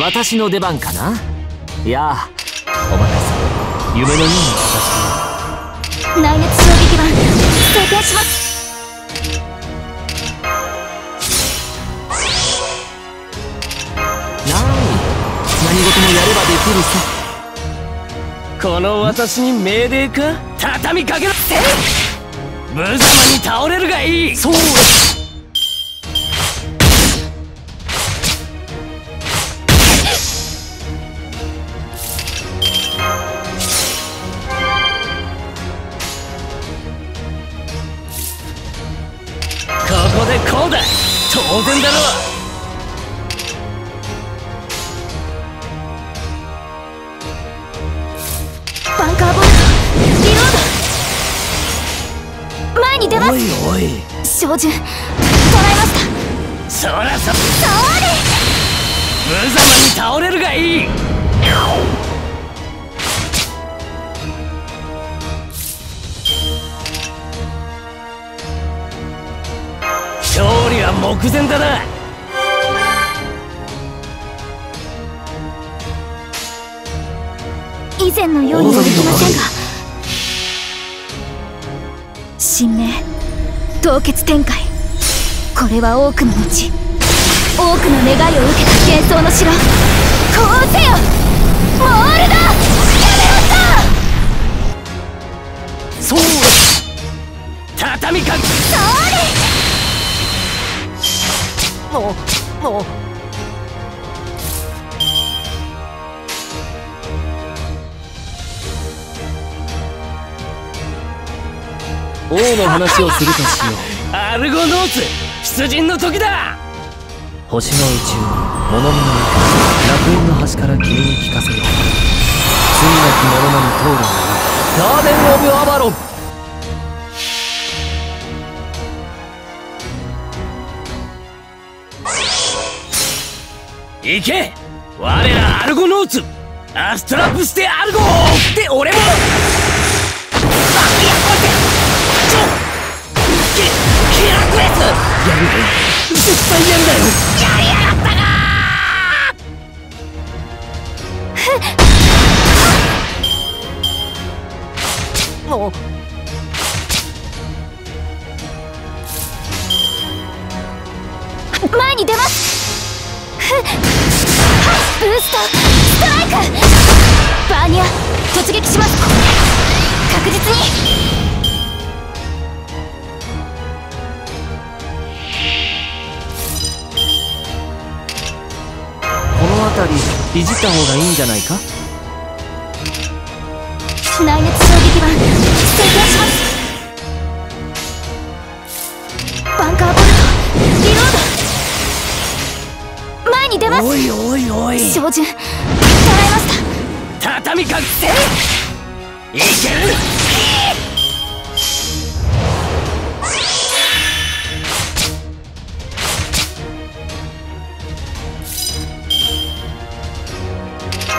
私の出番かな？いやお任せ。夢のような形内熱衝撃版装填します。な何事もやればできるさ。この私に命令か？畳みかけろって。無様に倒れるがいい。そう。こだろバンカーボルトリロード。前に出ます。おいおい。照準捉えました。そらそそ無様に倒れるがいい目前だな。れ以前のようにはできませんが神明凍結展開。これは多くの後多くの願いを受けた幻想の城。こうせよ！モールだ！そう畳みかけもうもう。王の話をするとしよう。アルゴノーツ出陣の時だ星の宇宙物見の中楽園の端から君に聞かせよう。罪なき者のみ通るのガーデン・オブ・アバロン行け。我らアルゴノーツ。アストラプステアルゴで俺も。あいや待って。ちょ。キキラクレスやるよ。絶対やるだよやりやがったな。もう。前に出ます。ブーストストライクバーニャ突撃します確実に。この辺りいじった方がいいんじゃないか？内熱衝撃版制限しますに出ますおいおいおい。照準捉えました畳みかけていける。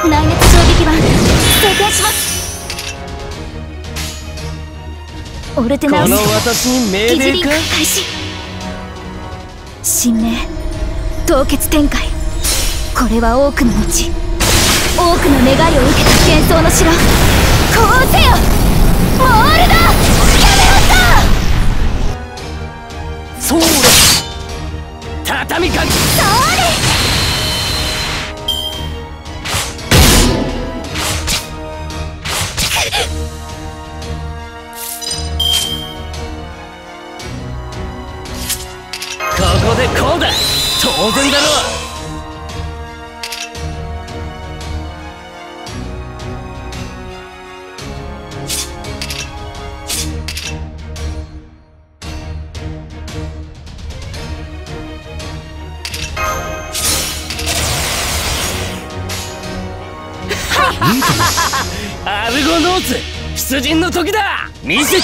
内熱衝撃版制限します。オルテこのナウス私に命令か？開始。神明凍結展開これは多くの後多くの願いを受けた幻想の城。こうせよ。モールだ。やめろさそうだ。畳みかけ。それ ここでこうだ。当然だろ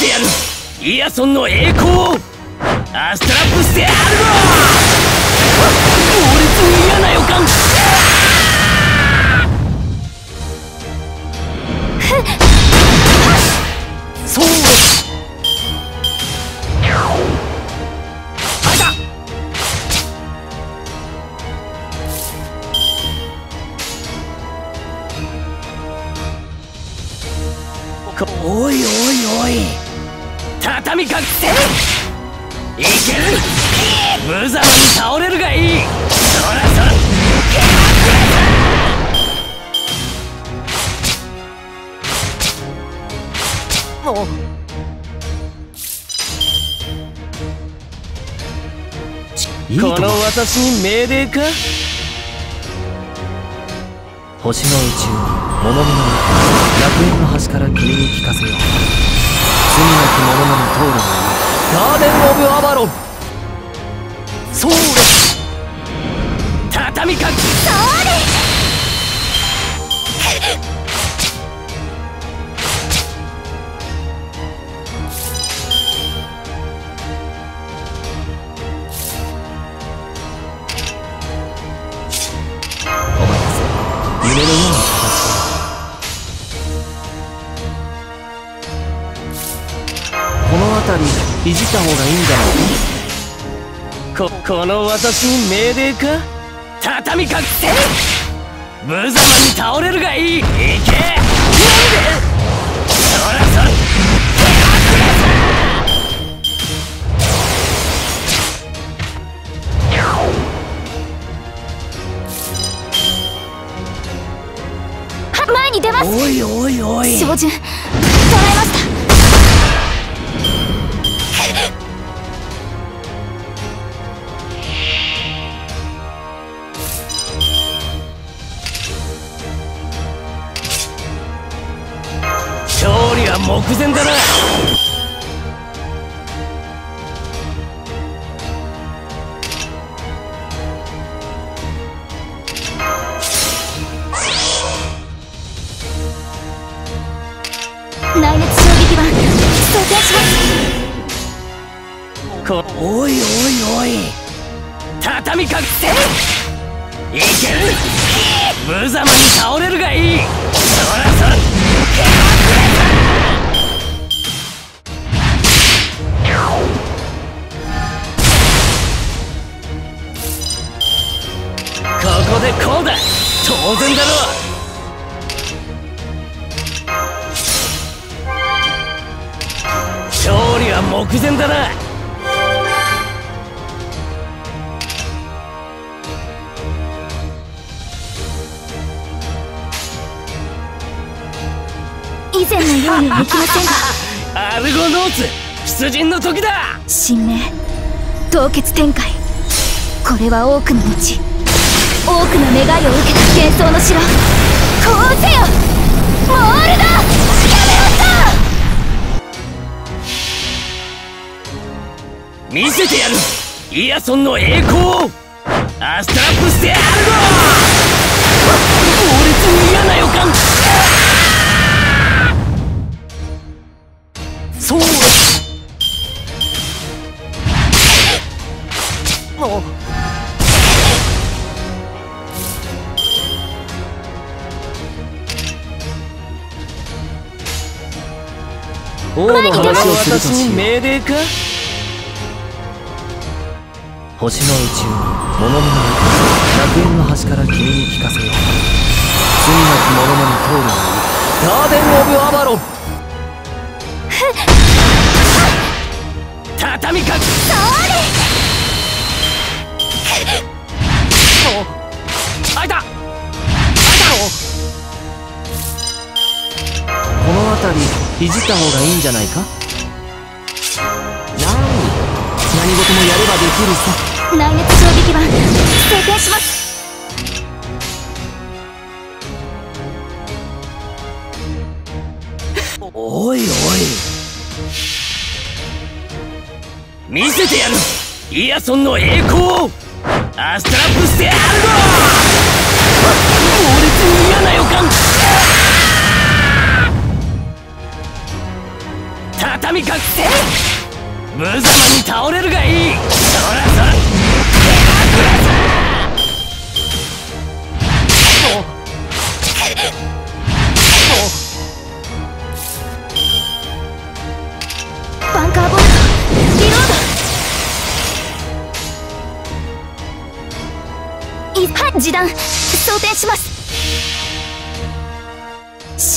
てやる。イヤソンの栄光を。アストラップしてアルゴ猛烈に嫌な予感。そうせいける無様に倒れるがいいそらそらもう。いいともこの私に命令か？星の宇宙物見の楽園の端から君に聞かせよう。罪なき者のみ通るのよ。ガーデン・オブ・アバロン。そう畳みかお前たち夢た方がいいんじゃない？かここの私に命令か？畳みかせ！無様に倒れるがいい！いけ！なんで？そらそら。は前に出ます。おいおいおい畳みかせ。いける。無様に倒れるがいい。そらそら。ここでこうだ。当然だろ勝利は目前だな。前のようにはいきませんがアルゴノーツ出陣の時だ神明凍結展開これは多くの後多くの願いを受けた幻想の城こうせよモールドキャメロット見せてやるイヤソンの栄光をアストラップステアルゴ猛烈に嫌な予感そう。もう。王のこの話をするとしよう。命令か星の宇宙物見の楽園の端から君に聞かせよう。罪なき者のみ通るのよガーデン・オブ・アバロン。畳みか開いた。この辺りいじった方がいいんじゃないか？なに何事もやればできるさ。内熱衝撃板装填しますめてやる。イアソンの栄光を。アストラプステアルゴ猛烈に嫌な予感。畳みかせ。無様に倒れるがいい。そらそら。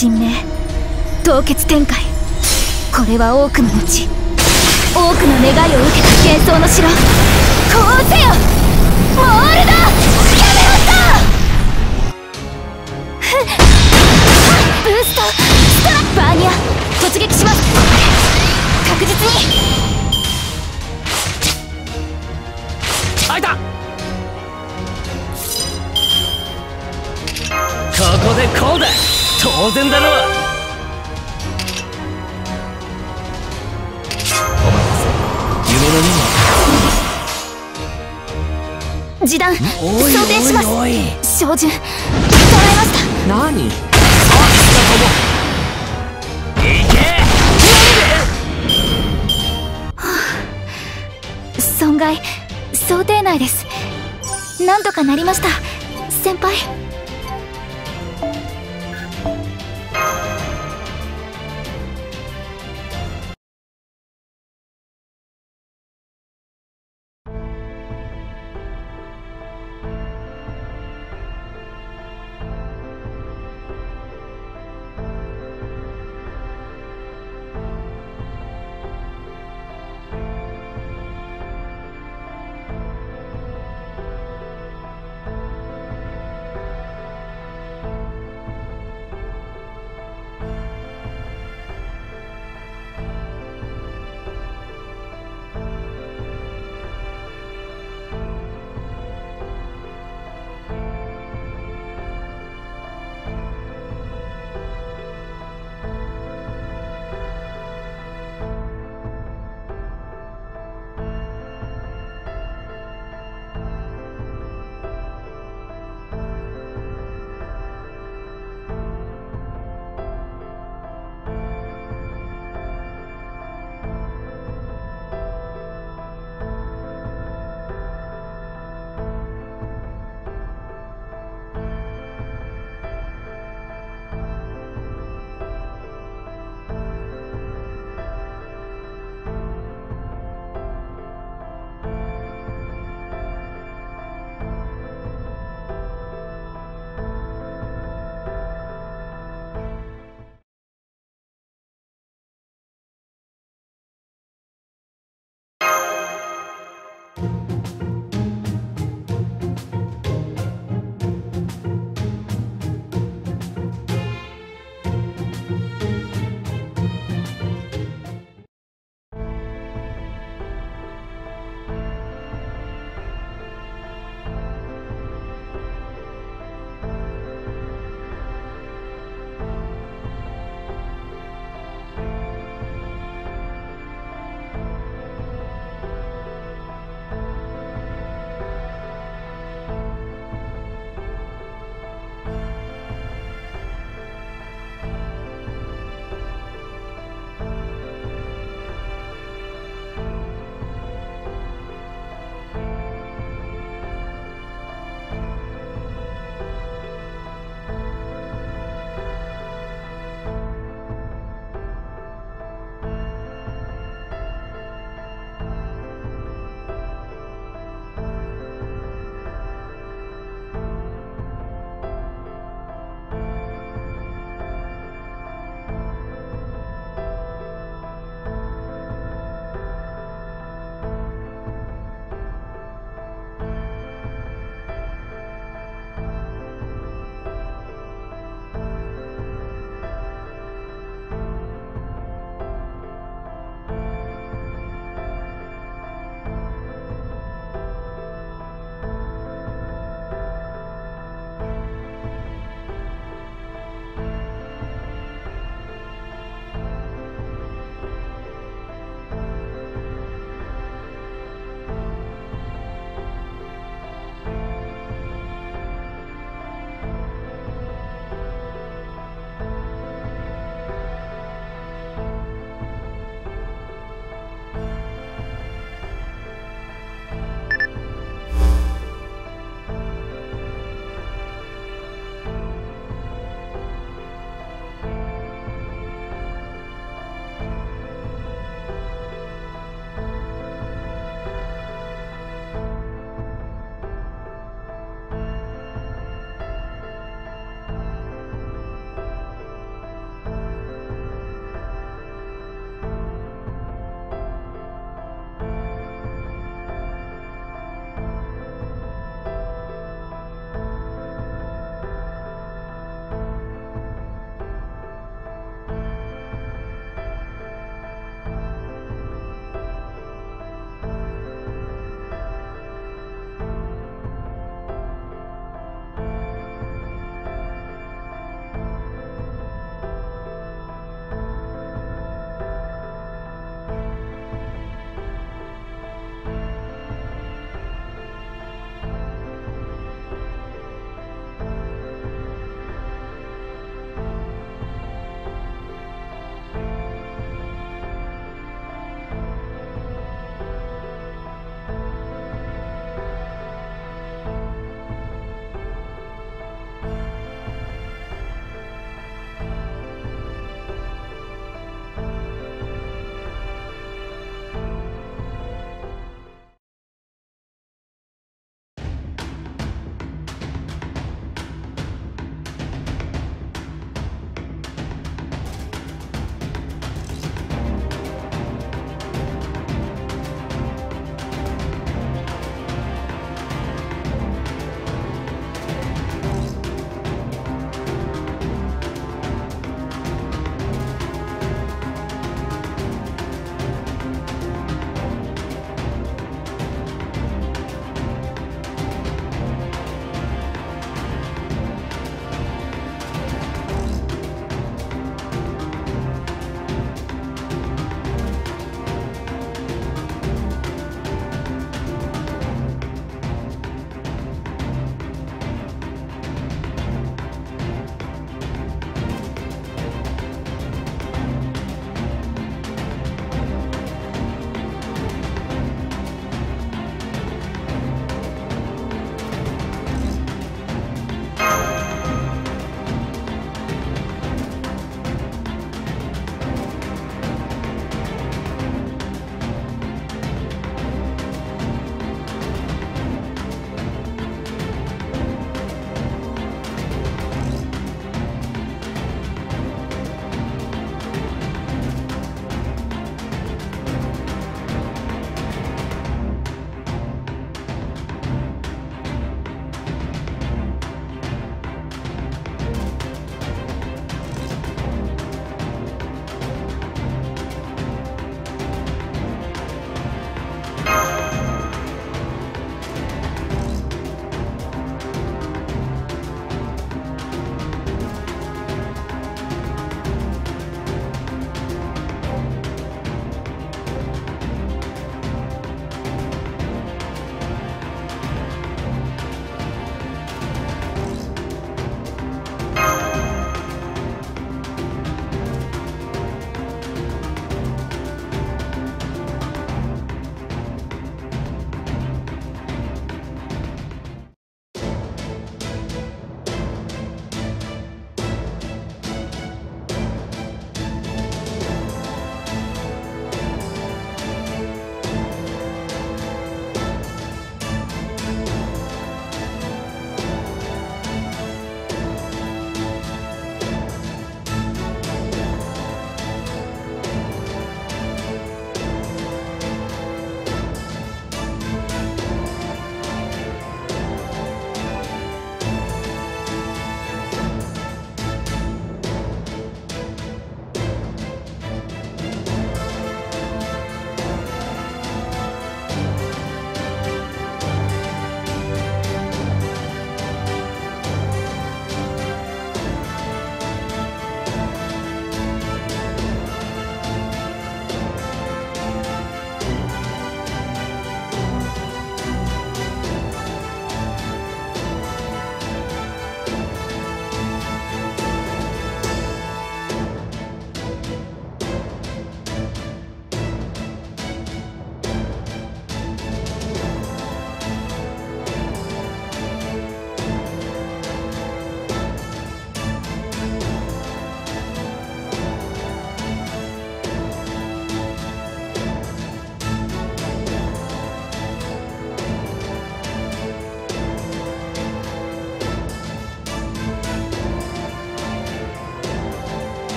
神明。凍結展開。これは多くの後。多くの願いを受けた幻想の城。こうせよ。モールドキャメロットブーストストラッバーニア突撃します。確実に。当然だろお任せ。夢の任示談おい装填します。照準。捉えました。何？行け損害想定内です。なんとかなりました。先輩